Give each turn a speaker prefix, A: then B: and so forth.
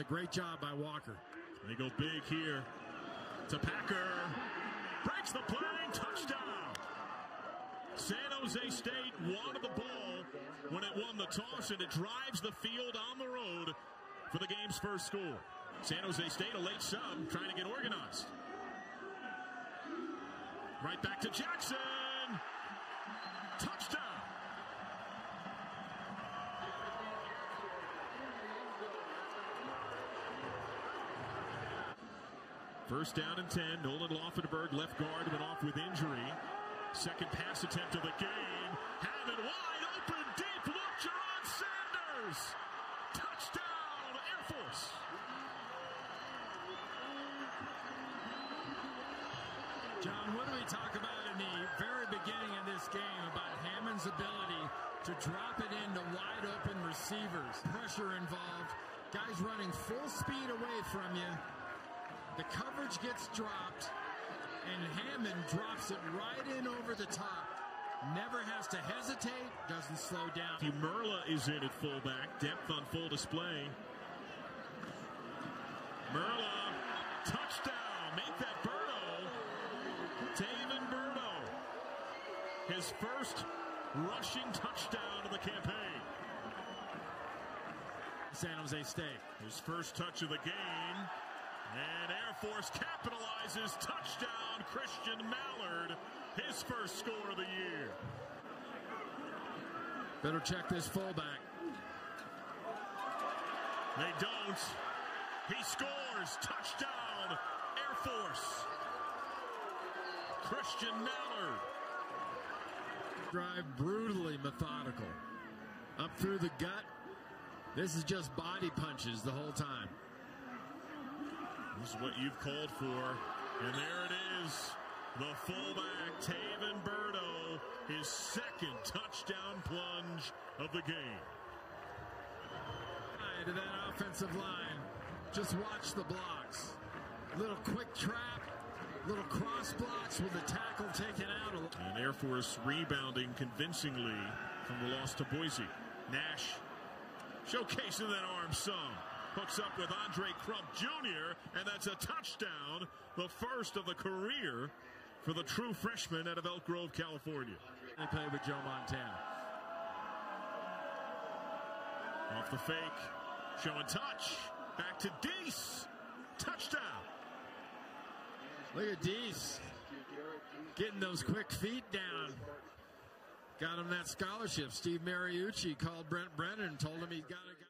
A: a great job by Walker.
B: They go big here to Packer. Breaks the. Touchdown. San Jose State wanted the ball when it won the toss, and it drives the field on the road for the game's first score. San Jose State, a late sub, trying to get organized. Right back to Jackson. First down and 10. Nolan Laufenberg, left guard, went off with injury. Second pass attempt of the game. Hammond wide open, deep look, Geraud Sanders. Touchdown, Air Force.
A: John, what do we talk about in the very beginning of this game about Hammond's ability to drop it into wide open receivers? Pressure involved, guys running full speed away from you. The coverage gets dropped, and Hammond drops it right in over the top. Never has to hesitate, doesn't slow down.
B: Merla is in at fullback, depth on full display. Merla, touchdown, make that Birdow. Taven Birdow, his first rushing touchdown of the campaign.
A: San Jose State.
B: His first touch of the game. And Air Force capitalizes touchdown Christian Mallard, his first score of the year.
A: Better check this fullback.
B: They don't. He scores. Touchdown, Air Force. Christian Mallard.
A: Drive brutally methodical. Up through the gut. This is just body punches the whole time.
B: This is what you've called for. And there it is. The fullback, Taven Birdow, his second touchdown plunge of the game.
A: To that offensive line. Just watch the blocks. Little quick trap, little cross blocks with the tackle taken out.
B: And Air Force rebounding convincingly from the loss to Boise. Nash showcasing that arm some. Hooks up with Andre Crump Jr., and that's a touchdown, the first of the career for the true freshman out of Elk Grove, California.
A: They play with Joe Montana.
B: Off the fake. Showing touch. Back to Deese. Touchdown.
A: Look at Deese. Getting those quick feet down. Got him that scholarship. Steve Mariucci called Brent Brennan and told him he's got to.